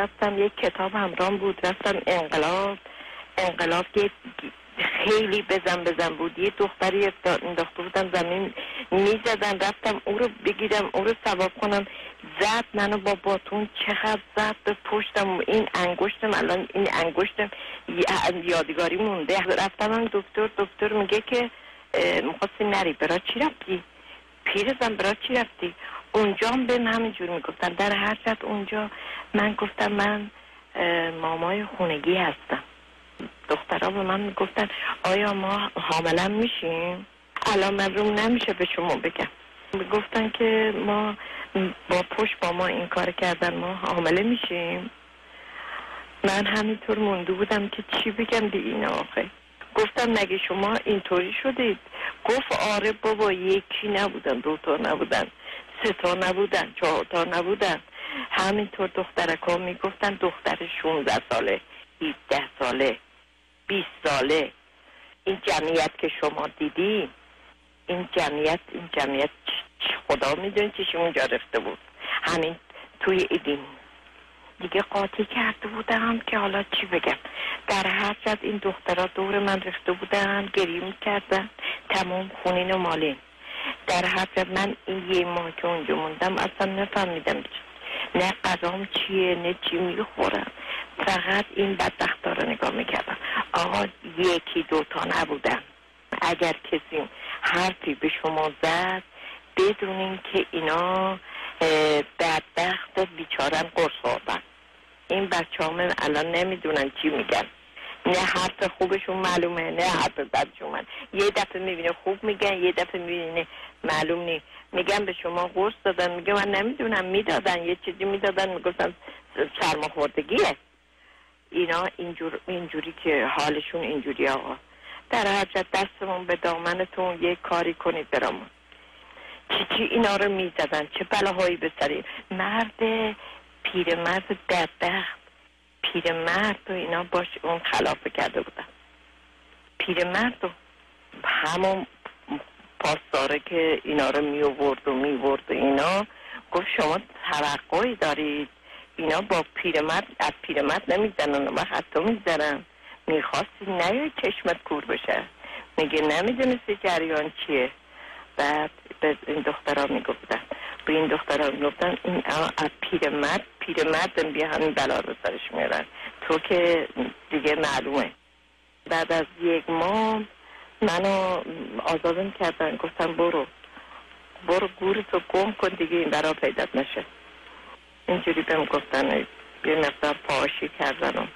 رفتم یک کتاب همرام بود رفتم انقلاب. انقلاب که خیلی بزن بزن بود. یه دختری انداخته بودم زمین می‌زدن رفتم او رو بگیرم او رو سواب کنم. زد منو با باتون چقدر زد به پشتم. این انگشتم الان این انگشتم یادگاری مونده. رفتم من دکتر دکتر میگه که می‌خواستی نری. برا چی رفتی؟ پیرزم برا چی رفتی؟ اونجا هم به همینجور می‌گفتن. در هر جد اونجا من گفتم من مامای خونگی هستم. دخترها به من می‌گفتن آیا ما حاملا میشیم؟ الان من روم نمیشه به شما بگم. می‌گفتن که ما با پشت با ما این کار کردن ما حامله میشیم. من همینطور مونده بودم که چی بگم به این آخه. گفتم نگه شما اینطوری شدید؟ گفت آره بابا یکی نبودن دوتا نبودن. سه تا نبودن چهار تا نبودن. همینطور دخترک ها می‌گفتن دختر 16 ساله 17 ساله 20 ساله. این جمعیت که شما دیدی این جمعیت این جمعیت خدا می‌دونه چیش اونجا رفته بود. همین توی ایدین. دیگه قاطی کرده بودم که حالا چی بگم. در هر جد این دخترها دور من رفته بودن گریه می‌کردن. تمام خونین و مالین. در جد من این یه ماه که اونجا موندم اصلا نفهمیدم نه قضام چیه نه چی می‌خورم فقط این بدبختا رو نگاه می‌کردم. آقا یکی دوتا نبودن. اگر کسی حرفی به شما زد بدونین که اینا بدبخت بیچارن قرص این بچه همه الان نمی‌دونن چی میگن. نه حرف خوبشون معلومه نه حرف بدشون من. یه دفعه می‌بینه خوب میگن یه دفعه می‌بینه معلوم نی میگن به شما قرص دادن میگه من نمی‌دونم می‌دادن یه چیزی می‌دادن می‌گفتن سرماخوردگیه. اینا اینجور اینجوری که حالشون اینجوری آقا. در هر دستمون به دامنتون یه کاری کنید برامون. چی چی اینا رو می‌زدن؟ چه بلاهایی به سری مرد پیرمرد بدبخت. پیرمرد و اینا باش اون خلافه کرده بودن. پیرمرد و همون پاسداره که اینا رو می آورد و می و اینا گفت شما توقعی دارید. اینا با پیرمرد از پیرمرد نمی‌زنن و حتی می‌زنن. می‌خواستی نه چشمت کور بشه. میگه نمی‌دونستی جریان چیه. بعد به این دخترها می‌گفتن. به این دخترها می‌گفتن این از پیرمرد پیرمرد بیا همین بلا رو سرش میارن تو که دیگه معلومه. بعد از یک ماه منو آزادم کردن. گفتن برو. برو گورتو گم کن دیگه این برا پیدات نشه. اینجوری بهم گفتن. یه مقدار پاشی کردن